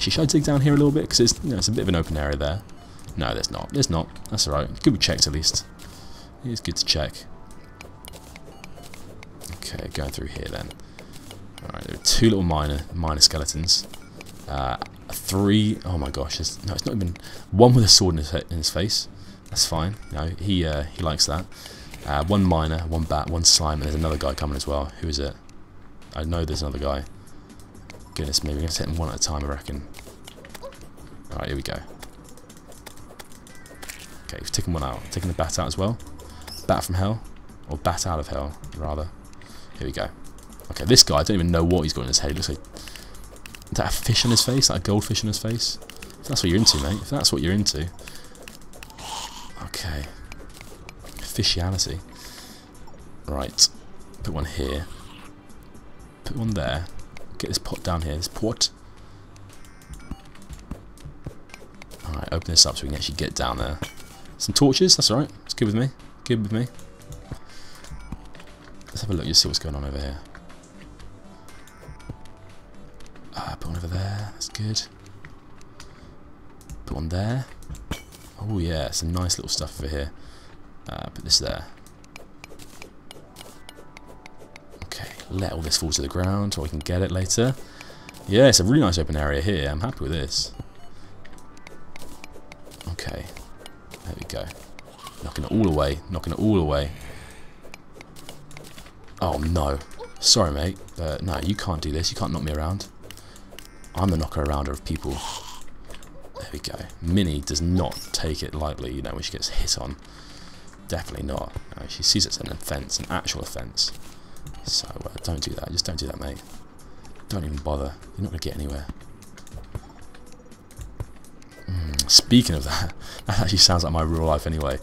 Actually, should I dig down here a little bit? Because it's, you know, it's a bit of an open area there. No, there's not. There's not. That's alright. Good we checked at least. It's good to check. Okay, going through here then. Alright, there are two little miner miner skeletons. Uh, three. Oh my gosh! no, it's not even one with a sword in his, in his face. That's fine. No, he uh, he likes that. Uh, one miner, one bat, one slime, and there's another guy coming as well. Who is it? I know there's another guy. Goodness me, we're gonna hit him one at a time, I reckon. Alright, here we go. Okay, we've taken one out. Taking the bat out as well. Bat from hell. Or bat out of hell, rather. Here we go. Okay, this guy, I don't even know what he's got in his head. He looks like... Is that a fish on his face? Like a goldfish on his face? If that's what you're into, mate. If that's what you're into. Okay. Fishiality. Right. Put one here. Put one there. Get this pot down here. This pot. Alright, open this up so we can actually get down there. Some torches, that's alright. It's good with me. Good with me. Let's have a look, just see what's going on over here. Uh, put one over there, that's good. Put one there. Oh yeah, some nice little stuff over here. Uh, put this there. Let all this fall to the ground so we can get it later. Yeah, it's a really nice open area here. I'm happy with this. Okay, there we go. Knocking it all away, knocking it all away. Oh no. Sorry mate, but no, you can't do this. You can't knock me around. I'm the knocker arounder of people. There we go. Minnie does not take it lightly, you know, when she gets hit on. Definitely not. No, she sees it as an offence, an actual offence. So uh, don't do that. Just don't do that, mate. Don't even bother. You're not going to get anywhere. Mm, speaking of that, that actually sounds like my real life anyway.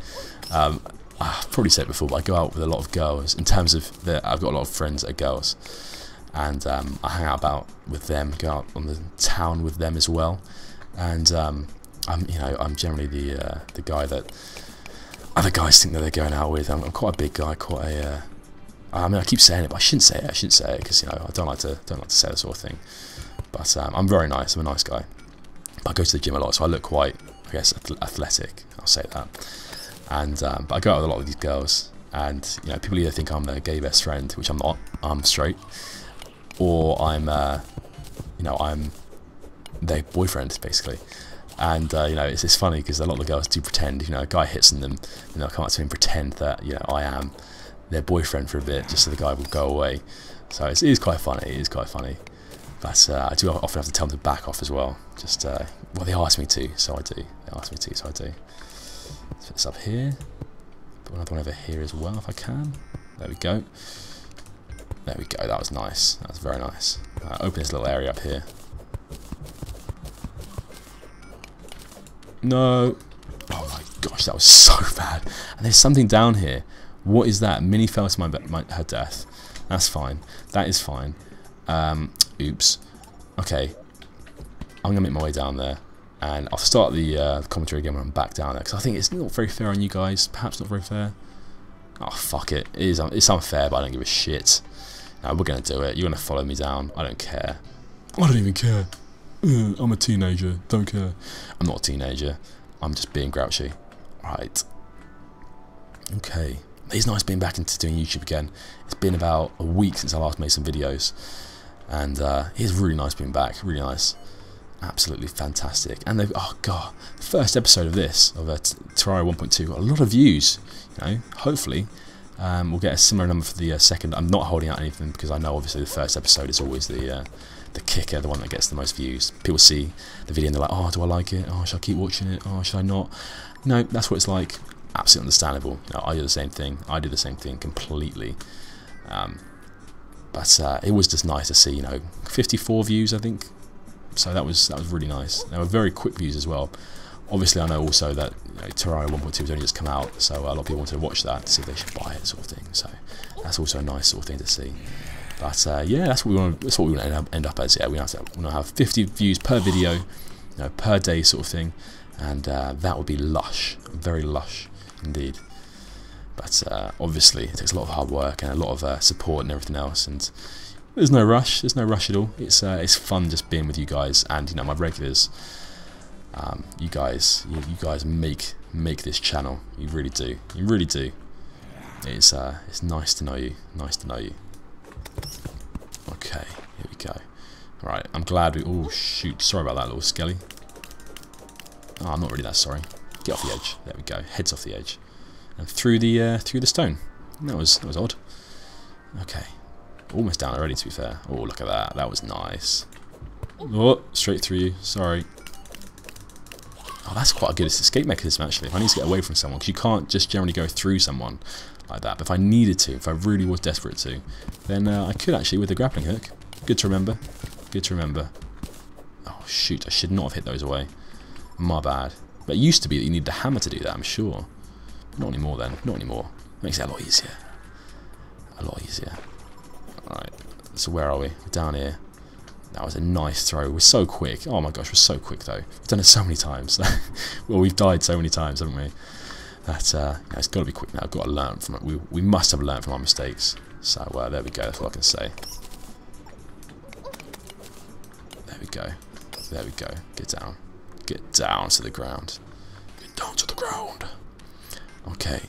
Um, I've probably said it before, but I go out with a lot of girls. In terms of, the, I've got a lot of friends that are girls, and um, I hang out about with them, go out on the town with them as well. And um, I'm, you know, I'm generally the uh, the guy that other guys think that they're going out with. I'm, I'm quite a big guy, quite a. Uh, I mean, I keep saying it, but I shouldn't say it. I shouldn't say it because you know I don't like to don't like to say that sort of thing. But um, I'm very nice. I'm a nice guy. I go to the gym a lot, so I look quite, I guess, athletic. I'll say that. And um, but I go out with a lot of these girls, and you know, people either think I'm their gay best friend, which I'm not. I'm straight, or I'm, uh, you know, I'm their boyfriend basically. And uh, you know, it's, it's funny because a lot of the girls do pretend. You know, a guy hits on them, and they'll come up to me and pretend that you know I am their boyfriend for a bit, just so the guy will go away. So it's, it is quite funny. It is quite funny. But uh, I do often have to tell them to back off as well. Just uh, well, they ask me to, so I do. They ask me to, so I do. Let's put this up here. Put another one over here as well, if I can. There we go. There we go. That was nice. That was very nice. Uh, open this little area up here. No. Oh my gosh, that was so bad. And there's something down here. What is that? Minnie fell to my, my her death. That's fine. That is fine. Um, oops. Okay. I'm going to make my way down there. And I'll start the uh, commentary again when I'm back down there. Because I think it's not very fair on you guys. Perhaps not very fair. Oh, fuck it. It is, it's unfair, but I don't give a shit. No, we're going to do it. You're going to follow me down. I don't care. I don't even care. I'm a teenager. Don't care. I'm not a teenager. I'm just being grouchy. Right. Okay. It's nice being back into doing YouTube again. It's been about a week since I last made some videos. And uh, it's really nice being back. Really nice. Absolutely fantastic. And they've, oh god, first episode of this, of uh, Terraria 1.2, got a lot of views. You know, hopefully um, we'll get a similar number for the uh, second. I'm not holding out anything because I know obviously the first episode is always the uh, the kicker, the one that gets the most views. People see the video and they're like, oh, do I like it? Oh, should I keep watching it? Oh, should I not? No, that's what it's like. Absolutely understandable. I do the same thing. I do the same thing completely. Um, but uh, it was just nice to see, you know, 54 views, I think. So that was that was really nice. They were very quick views as well. Obviously, I know also that you know, Terraria 1.2 has only just come out, so a lot of people wanted to watch that to see if they should buy it, sort of thing. So that's also a nice sort of thing to see. But uh, yeah, that's what we want. That's what we want to end up, end up as. Yeah, we want to, we want to have 50 views per video, you know, per day, sort of thing, and uh, that would be lush, very lush indeed. But uh, obviously, it takes a lot of hard work and a lot of uh, support and everything else. And There's no rush. There's no rush at all. It's uh, it's fun just being with you guys and you know my regulars. Um, you guys, you, you guys make make this channel. You really do. You really do. It's uh, it's nice to know you. Nice to know you. Okay, here we go. Right, I'm glad we. Oh shoot! Sorry about that, little skelly. Oh, I'm not really that sorry. Get off the edge. There we go. Heads off the edge, and through the uh, through the stone. That was that was odd. Okay, almost down already. To be fair. Oh, look at that. That was nice. Oh, straight through you. Sorry. Oh, that's quite a good escape mechanism actually. If I need to get away from someone, because you can't just generally go through someone like that. But if I needed to, if I really was desperate to, then uh, I could actually with the grappling hook. Good to remember. Good to remember. Oh shoot, I should not have hit those away. My bad. But it used to be that you needed a hammer to do that, I'm sure. Not anymore then. Not anymore. Makes it a lot easier. A lot easier. Alright, so where are we? We're down here. That was a nice throw. We're so quick. Oh my gosh, we're so quick though. We've done it so many times. well, we've died so many times, haven't we? That uh, yeah, it's got to be quick now. I've got to learn from it. We, we must have learned from our mistakes. So uh, there we go. That's all I can say. There we go. There we go. Get down. Get down to the ground. Get down to the ground. Okay.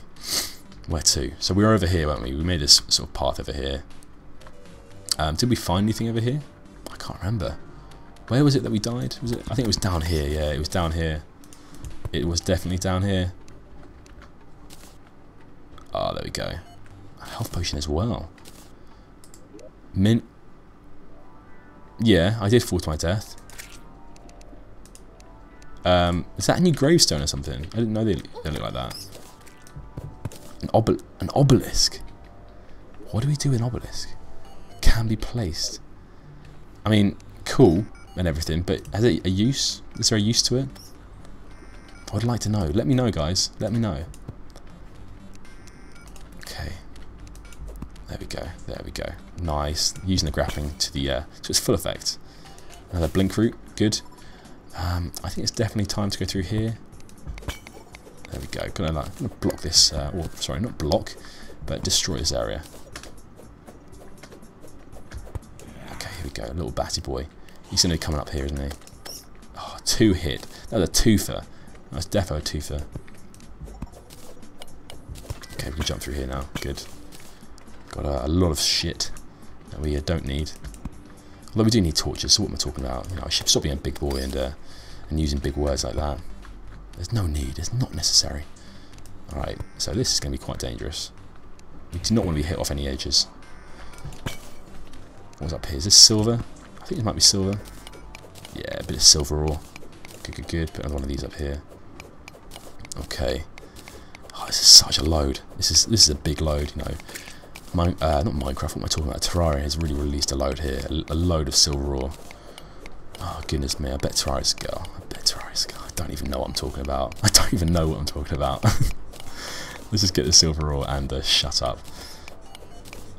Where to? So we were over here, weren't we? We made this sort of path over here. Um, did we find anything over here? I can't remember. Where was it that we died? Was it? I think it was down here. Yeah, it was down here. It was definitely down here. Oh, there we go. A health potion as well. Mint. Yeah, I did fall to my death. Um, is that a new gravestone or something? I didn't know they, they look like that. An, an obelisk? What do we do in obelisk? Can be placed. I mean, cool and everything, but has it a use? Is there a use to it? I'd like to know. Let me know, guys. Let me know. Okay. There we go. There we go. Nice. Using the grappling to the uh, to its full effect. Another blink root. Good. Um, I think it's definitely time to go through here. There we go. Gonna, like, gonna block this. Uh, or sorry, not block, but destroy this area. Okay, here we go. Little batty boy. He's gonna be coming up here, isn't he? Oh, two hit. That was a twofer. That's defo a twofer. Okay, we can jump through here now. Good. Got a, a lot of shit that we uh, don't need. Although we do need torches, so what am I talking about? You know, I should stop being a big boy and uh, and using big words like that. There's no need. It's not necessary. Alright, so this is going to be quite dangerous. We do not want to be hit off any edges. What's up here? Is this silver? I think it might be silver. Yeah, a bit of silver ore. Good, good, good. Put another one of these up here. Okay. Oh, this is such a load. This is this is a big load, you know. My, uh, not Minecraft, what am I talking about? Terraria has really released a load here. A, a load of silver ore. Oh, goodness me. I bet Terraria's a girl. I bet Terraria's girl. I don't even know what I'm talking about. I don't even know what I'm talking about. Let's just get the silver ore and uh, shut up.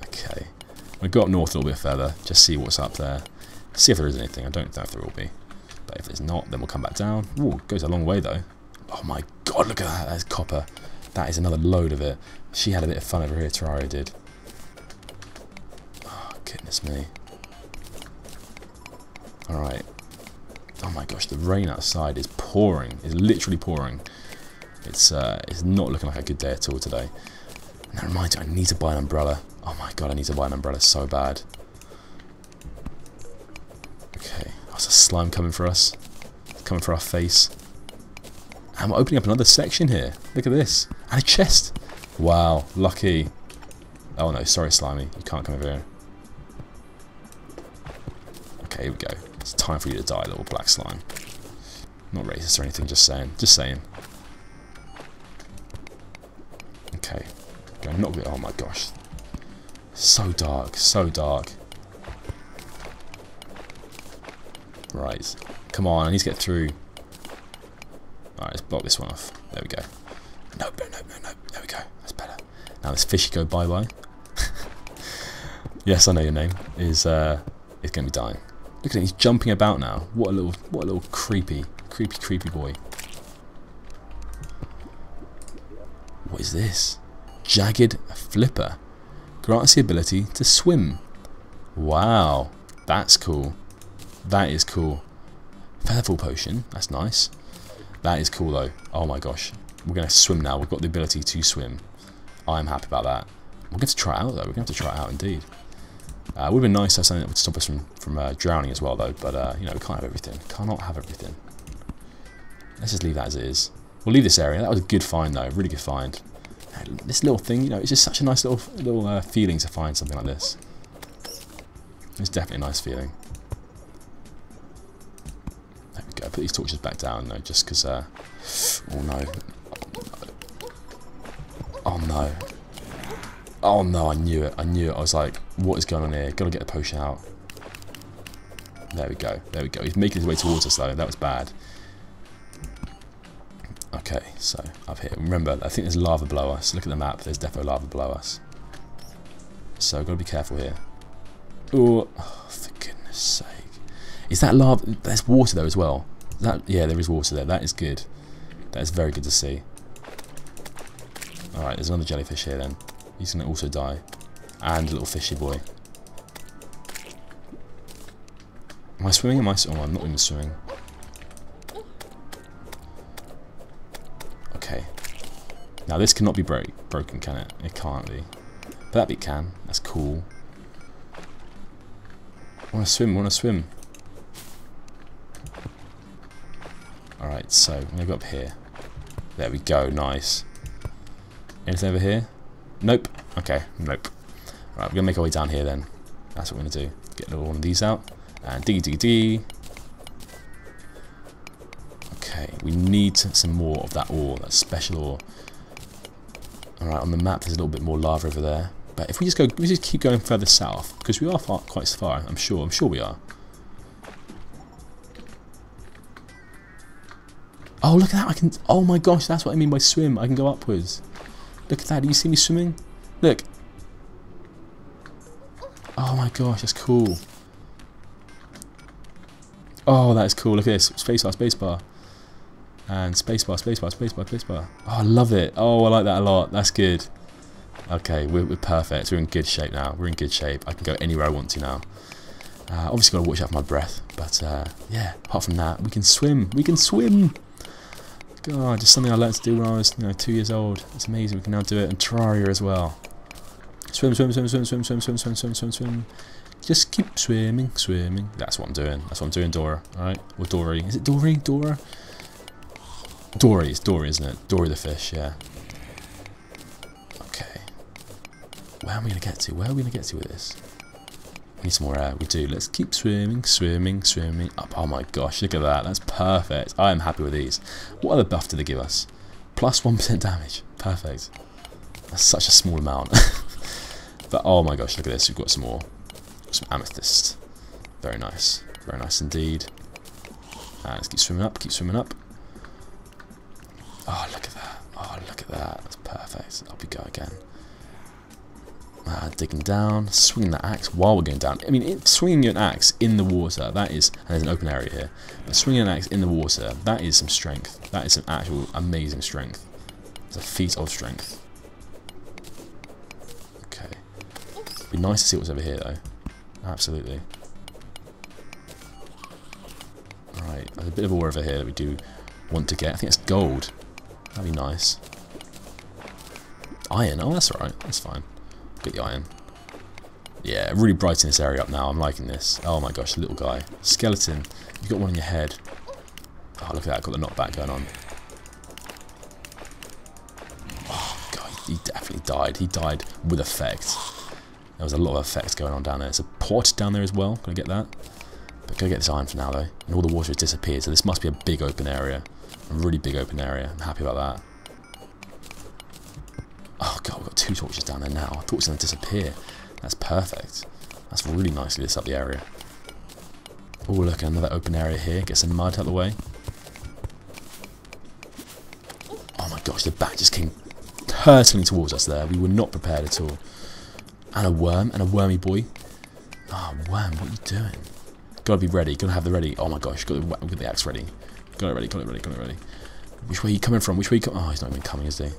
Okay. We've got north a little bit further. Just see what's up there. See if there is anything. I don't know if there will be. But if there's not, then we'll come back down. Ooh, goes a long way though. Oh my god, look at that. That's copper. That is another load of it. She had a bit of fun over here, Terraria did. Goodness me. Alright. Oh my gosh, the rain outside is pouring. It's literally pouring. It's uh, it's not looking like a good day at all today. And that reminds me, I need to buy an umbrella. Oh my god, I need to buy an umbrella so bad. Okay, there's a slime coming for us. It's coming for our face. And we're opening up another section here. Look at this. And a chest. Wow, lucky. Oh no, sorry Slimy. You can't come over here. Okay, here we go. It's time for you to die, little black slime. Not racist or anything, just saying. Just saying. Okay. Not Oh my gosh. So dark, so dark. Right. Come on, I need to get through. Alright, let's block this one off. There we go. Nope, no, no, no, no. There we go. That's better. Now this fishy go bye-bye. yes, I know your name. Is uh, is going to be dying. Look at him, he's jumping about now. What a little, what a little creepy, creepy, creepy boy. What is this? Jagged Flipper. Grants the ability to swim. Wow. That's cool. That is cool. Featherfall potion. That's nice. That is cool though. Oh my gosh. We're going to swim now. We've got the ability to swim. I'm happy about that. We're going to try it out though. We're going to have to try it out indeed. Uh, it would have been nice to have something that would stop us from, from uh, drowning as well though. But, uh, you know, we can't have everything. Cannot have everything. Let's just leave that as it is. We'll leave this area. That was a good find though. Really good find. This little thing, you know, it's just such a nice little little uh, feeling to find something like this. It's definitely a nice feeling. There we go. Put these torches back down though, just because. Uh, oh no. Oh no. Oh no, I knew it. I knew it. I was like, what is going on here? Gotta get the potion out. There we go. There we go. He's making his way towards us though. That was bad. Okay, so up here. Remember, I think there's lava below us. Look at the map. There's definitely lava below us. So, got to be careful here. Ooh, oh, for goodness sake. Is that lava? There's water there as well. That Yeah, there is water there. That is good. That is very good to see. Alright, there's another jellyfish here then. He's going to also die. And a little fishy boy. Am I swimming? Am I? swimming? Oh, I'm not even swimming. Okay. Now this cannot be break broken, can it? It can't be. But that bit can. That's cool. I want to swim, I want to swim. Alright, so I'm going to go up here. There we go, nice. Anything over here? Nope. Okay, nope. Alright, we're going to make our way down here then. That's what we're going to do. Get a little one of these out. And diggy diggy diggy. Okay, we need some more of that ore, that special ore. Alright, on the map there's a little bit more lava over there. But if we just go, we just keep going further south, because we are far, quite far, I'm sure, I'm sure we are. Oh, look at that, I can, oh my gosh, that's what I mean by swim, I can go upwards. Look at that, do you see me swimming? Look. Oh my gosh, that's cool. Oh, that is cool, look at this, spacebar, spacebar. And space bar spacebar, spacebar, spacebar, spacebar. Oh, I love it. Oh, I like that a lot. That's good. Okay, we're, we're perfect. We're in good shape now. We're in good shape. I can go anywhere I want to now. Uh, obviously, got to watch out for my breath. But uh, yeah, apart from that, we can swim. We can swim. God, just something I learned to do when I was you know, two years old. It's amazing. We can now do it in Terraria as well. Swim, swim, swim, swim, swim, swim, swim, swim, swim, swim, swim. Just keep swimming, swimming. That's what I'm doing. That's what I'm doing, Dora. Alright? Or Dory. Is it Dory? Dora? Dory, it's Dory, isn't it? Dory the fish, yeah. Okay. Where are we going to get to? Where are we going to get to with this? We need some more air. We do. Let's keep swimming, swimming, swimming up. Oh my gosh, look at that. That's perfect. I am happy with these. What other buff do they give us? Plus 1 damage. Perfect. That's such a small amount. but oh my gosh, look at this. We've got some more. Some amethyst. Very nice. Very nice indeed. Uh, let's keep swimming up, keep swimming up. Oh, look at that. Oh, look at that. That's perfect. Up we go again. Uh, digging down, swinging the axe while we're going down. I mean, swinging an axe in the water, that is, and there's an open area here, but swinging an axe in the water, that is some strength. That is some actual amazing strength. It's a feat of strength. Okay. Be nice to see what's over here, though. Absolutely. Right, there's a bit of ore over here that we do want to get. I think it's gold. That'd be nice. Iron, oh that's alright, that's fine. Get the iron. Yeah, really brighten this area up now, I'm liking this. Oh my gosh, little guy. Skeleton, you've got one in your head. Oh look at that, got the knockback going on. Oh god, he definitely died. He died with effect. There was a lot of effects going on down there. There's a port down there as well, gonna get that. But go get this iron for now though. And all the water has disappeared, so this must be a big open area. A really big open area. I'm happy about that. Two torches down there now. I thought it was going to disappear. That's perfect. That's really nicely lit up the area. Oh, look, another open area here. Get some mud out of the way. Oh my gosh, the bat just came hurtling towards us there. We were not prepared at all. And a worm, and a wormy boy. Oh, worm, what are you doing? Gotta be ready, gotta have the ready. Oh my gosh, got the, got the axe ready. Got it ready, got it ready, got it ready. Which way are you coming from? Which way you? Oh, he's not even coming, is he?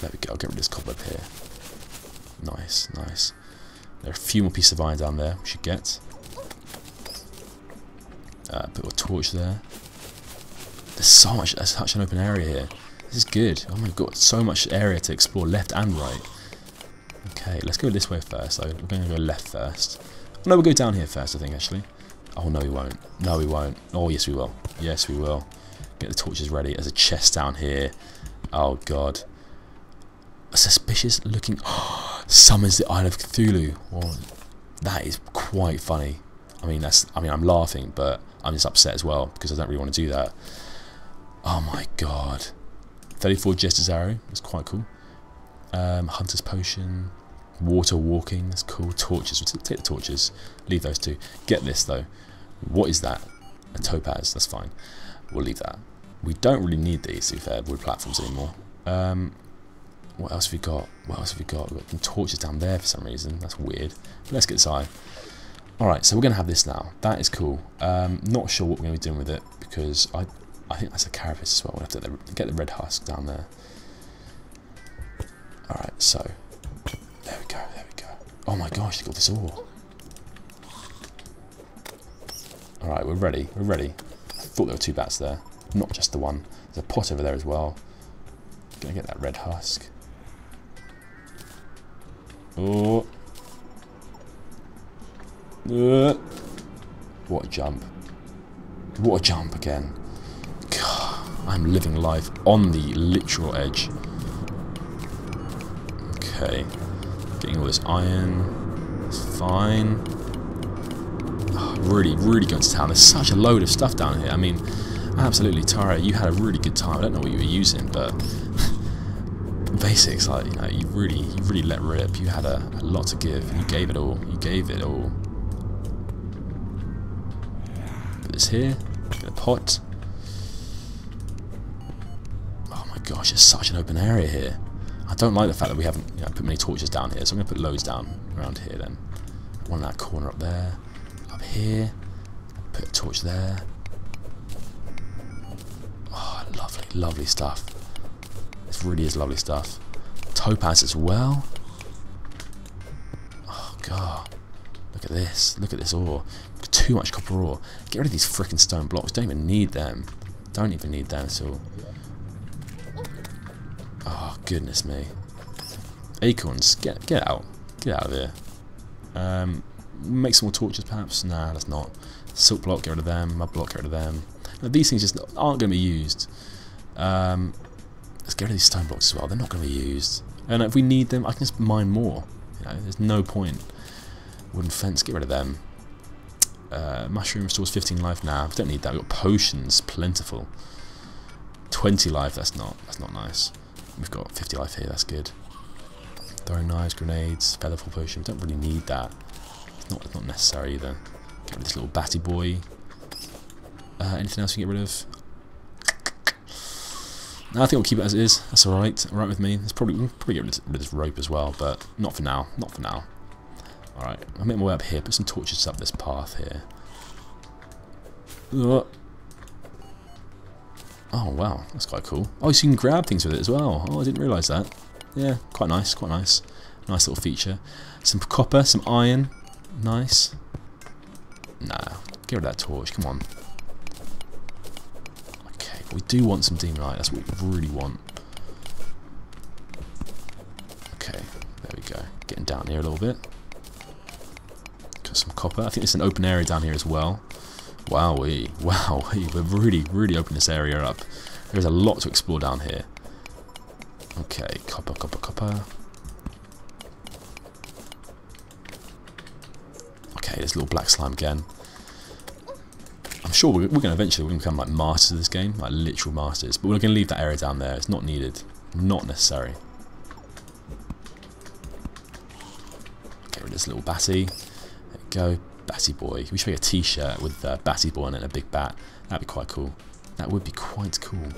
There we go, I'll get rid of this cobweb here. Nice, nice. There are a few more pieces of iron down there we should get. Uh, put a torch there. There's so much, there's such an open area here. This is good. Oh my god, so much area to explore left and right. Okay, let's go this way first. We're going to go left first. No, we'll go down here first, I think, actually. Oh, no, we won't. No, we won't. Oh, yes, we will. Yes, we will. Get the torches ready. There's a chest down here. Oh, God. A suspicious looking... summons the Eye of Cthulhu. Well, that is quite funny. I mean, that's. I mean, I'm laughing, but I'm just upset as well because I don't really want to do that. Oh my god. 34 Jester's Arrow. That's quite cool. Um, Hunter's Potion. Water Walking. That's cool. Torches. Take the torches. Leave those two. Get this, though. What is that? A topaz. That's fine. We'll leave that. We don't really need these, be fair, wood platforms anymore. Um, what else have we got? What else have we got? We've torches down there for some reason. That's weird. But let's get inside. Alright, so we're going to have this now. That is cool. Um, not sure what we're going to be doing with it because I I think that's a carapace as well. We'll have to get the red husk down there. Alright, so. There we go, there we go. Oh my gosh, they got this ore. Alright, we're ready, we're ready. I thought there were two bats there. Not just the one. There's a pot over there as well. Gonna get that red husk. Oh. Uh. What a jump. What a jump again. God, I'm living life on the literal edge. Okay. Getting all this iron. It's fine. Oh, really, really going to town. There's such a load of stuff down here. I mean, absolutely, Tara, you had a really good time. I don't know what you were using, but basics, like, you know, you really, you really let rip. You had a, a lot to give. You gave it all. You gave it all. this here. Get a pot. Oh my gosh, it's such an open area here. I don't like the fact that we haven't you know, put many torches down here, so I'm going to put loads down around here then. One in that corner up there. Up here. Put a torch there. Oh, lovely, lovely stuff. Really is lovely stuff. Topaz as well. Oh, God. Look at this. Look at this ore too much copper ore. Get rid of these freaking stone blocks. Don't even need them. Don't even need them at all. Oh, goodness me. Acorns, get get out. Get out of here. Um, make some more torches, perhaps? Nah, that's not. Silk block, get rid of them. Mud block, get rid of them. Now, these things just aren't going to be used. Um, let's get rid of these stone blocks as well. They're not going to be used. And if we need them, I can just mine more. You know, there's no point. Wooden fence, get rid of them. Uh, mushroom restores 15 life now. Nah, we don't need that. We've got potions, plentiful. 20 life, that's not that's not nice. We've got 50 life here, that's good. Throwing knives, grenades, featherfall potion. We don't really need that. It's not, it's not necessary either. Get rid of this little batty boy. Uh, anything else we can get rid of? No, I think we'll keep it as it is. That's alright. Alright with me. It's probably we'll probably get rid of this rope as well, but not for now. Not for now. Alright, I'll make my way up here, put some torches up this path here. Oh, wow, that's quite cool. Oh, so you can grab things with it as well. Oh, I didn't realise that. Yeah, quite nice, quite nice. Nice little feature. Some copper, some iron. Nice. Nah, get rid of that torch, come on. We do want some demonite, that's what we really want. Okay, there we go. Getting down here a little bit Got some copper. I think there's an open area down here as well. Wow, we wow, we've really, really opened this area up. There's a lot to explore down here. Okay, copper, copper, copper. Okay, there's a little black slime again. Sure we're, we're going to eventually we're going to become like masters of this game, like literal masters. But we're going to leave that area down there. It's not needed, not necessary. Get rid of this little batty go. Batty Boy. We should make a t-shirt with uh, Batty Boy on it and a big bat. That'd be quite cool. That would be quite cool.